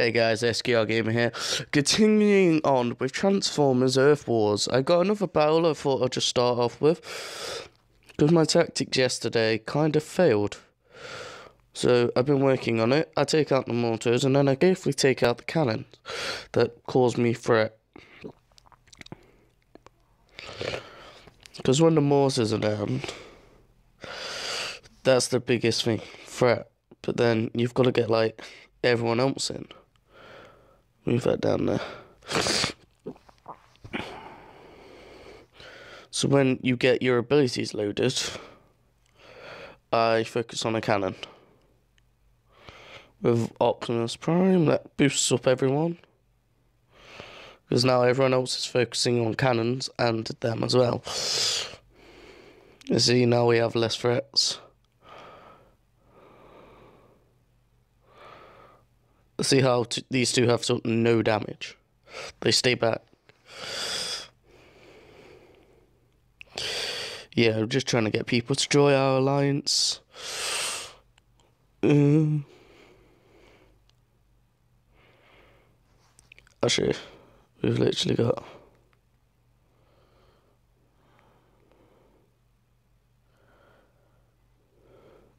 Hey guys, SKR Gamer here. Continuing on with Transformers Earth Wars. I got another battle I thought I'd just start off with. Because my tactics yesterday kind of failed. So I've been working on it. I take out the mortars and then I carefully take out the cannons that cause me threat. Because when the mortars are down, that's the biggest thing, threat. But then you've got to get like everyone else in. Move that down there. So when you get your abilities loaded, I focus on a cannon. With Optimus Prime, that boosts up everyone. Because now everyone else is focusing on cannons and them as well. You see, now we have less threats. See how t- these two have of no damage. They stay back. Yeah, I'm just trying to get people to join our alliance. Um, actually, we've literally got.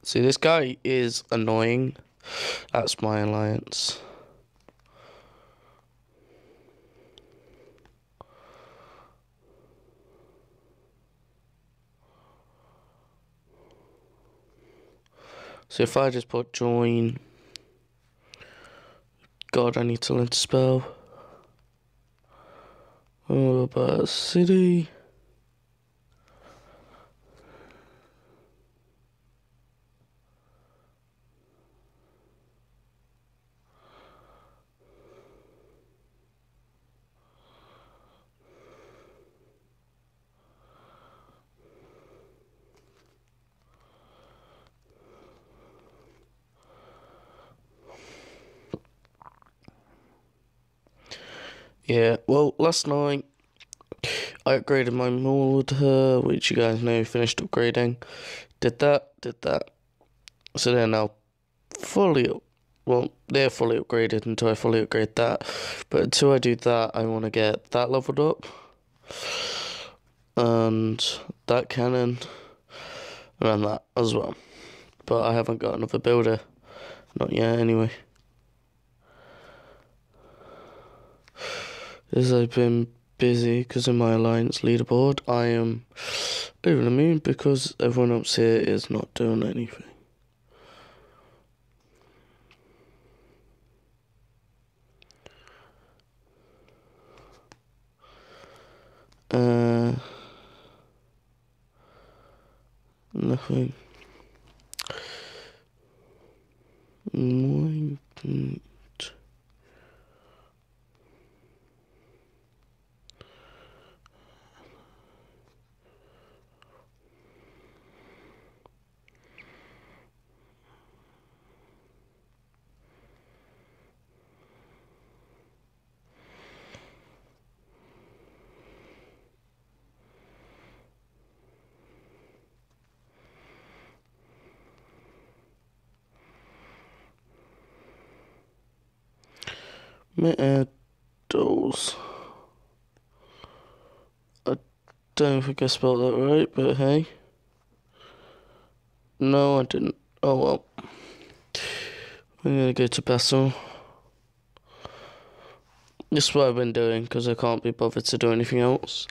See, this guy is annoying. That's my alliance. So if I just put join, God, I need to learn to spell. Oh, about city. Yeah, well, last night I upgraded my mortar, which you guys know finished upgrading. Did that, did that. So they're now fully, well, they're fully upgraded until I fully upgrade that. But until I do that, I want to get that leveled up. And that cannon. And that as well. But I haven't got another builder. Not yet, anyway. As I've been busy because of my alliance leaderboard, I am over the moon because everyone else here is not doing anything. Uh, nothing. Morning. Meadows. I don't think I spelled that right, but hey. No, I didn't. Oh well. We're gonna go to Bessel. This is what I've been doing because I can't be bothered to do anything else.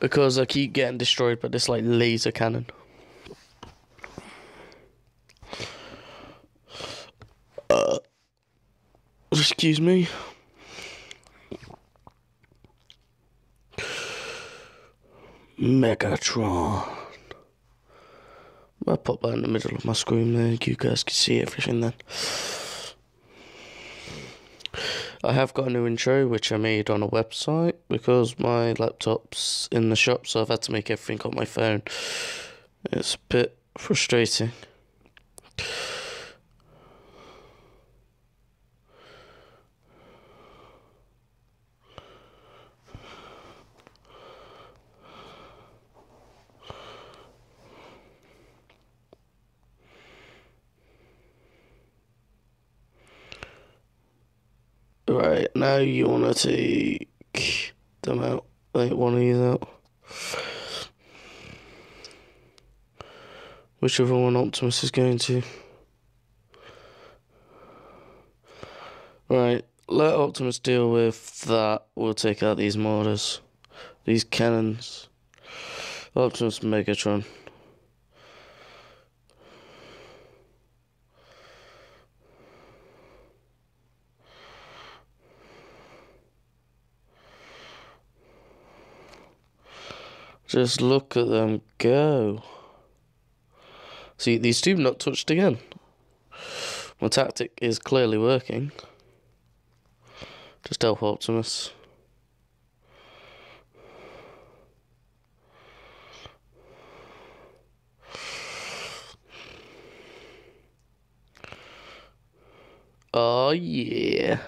Because I keep getting destroyed by this like laser cannon. Uh, excuse me. Megatron. I'll pop that in the middle of my screen there. You guys can see everything then. I have got a new intro which I made on a website because my laptop's in the shop, so I've had to make everything on my phone. It's a bit frustrating. Right, now you want to take them out. Like one of these out. Whichever one Optimus is going to. Right, let Optimus deal with that. We'll take out these mortars. These cannons. Optimus Megatron. Just look at them go. See, these two not touched again. My tactic is clearly working. Just help Optimus. Oh yeah.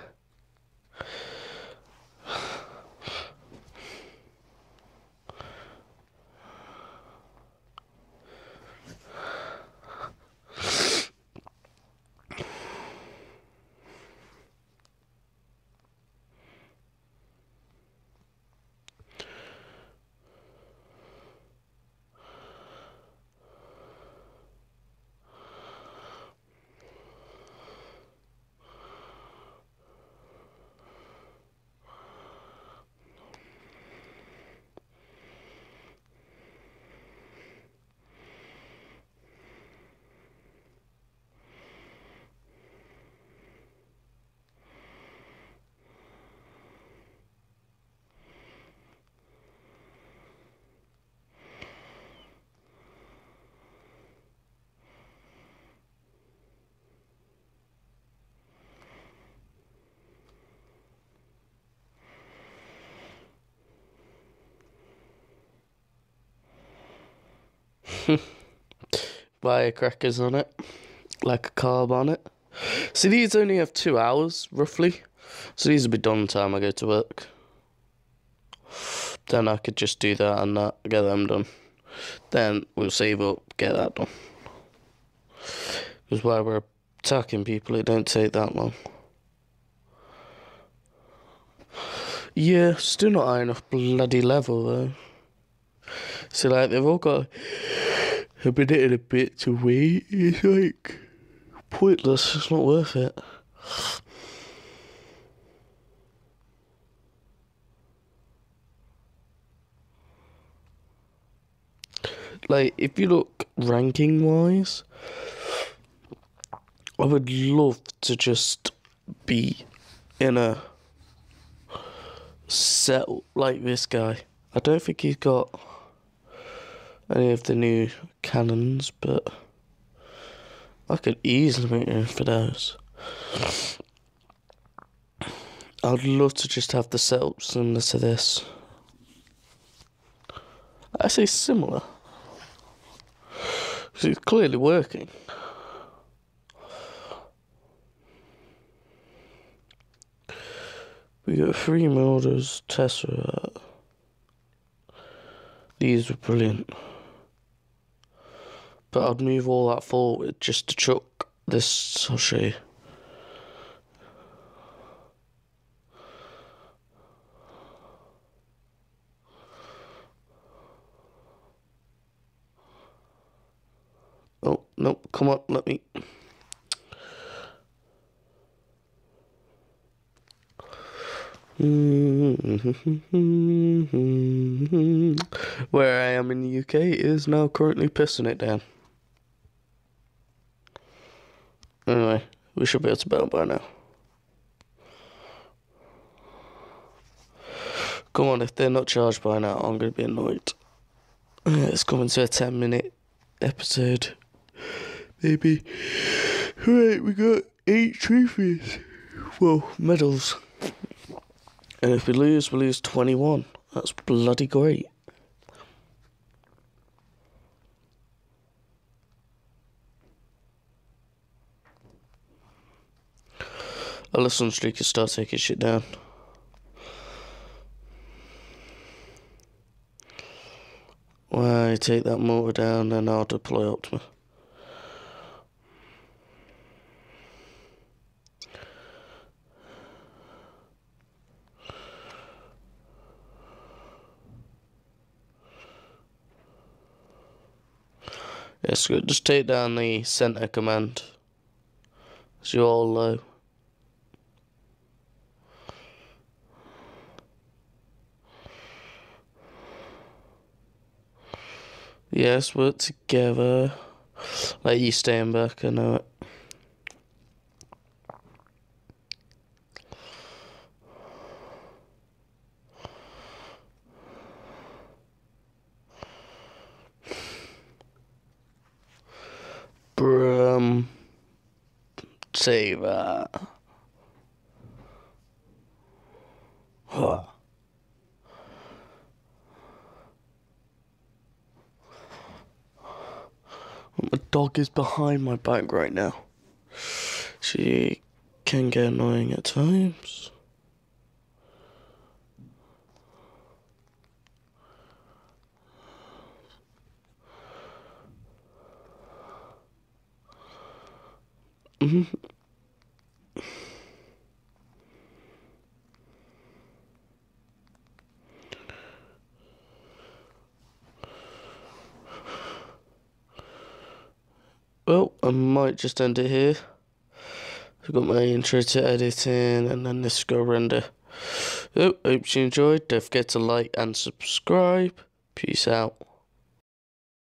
Firecrackers on it, like a carb on it. See, these only have two hours roughly, so these will be done the time I go to work. Then I could just do that and that, get them done. Then we'll save up, get that done. Because while we're attacking people, it don't take that long. Yeah, still not high enough bloody level though. So like they've all got a bit in a bit to wait. It's like pointless. It's not worth it. Like if you look ranking wise, I would love to just be in a set like this guy. I don't think he's got any of the new cannons, but I could easily make room for those. I'd love to just have the setup similar to this. I say similar. Because it's clearly working. We got three mortars, Tesla. These were brilliant. But I'd move all that forward just to chuck this, you. Oh, no, come on, let me. Where I am in the UK is now currently pissing it down. Anyway, we should be able to bail by now. Come on, if they're not charged by now, I'm going to be annoyed. It's coming to a 10 minute episode. Maybe. Right, we got eight trophies. Well, medals. And if we lose, we lose 21. That's bloody great. Unless Sunstreak can start taking shit down. Why well, take that mortar down and I'll deploy Optimus. Yes, yeah, so just take down the center command. So you're all low. Yes, work together. Like you staying back, I know it. Brum. Um, say that. My dog is behind my back right now. She can get annoying at times. Mm-hmm. Well, I might just end it here. I've got my intro to editing and then this go render. Oh, hope you enjoyed. Don't forget to like and subscribe. Peace out.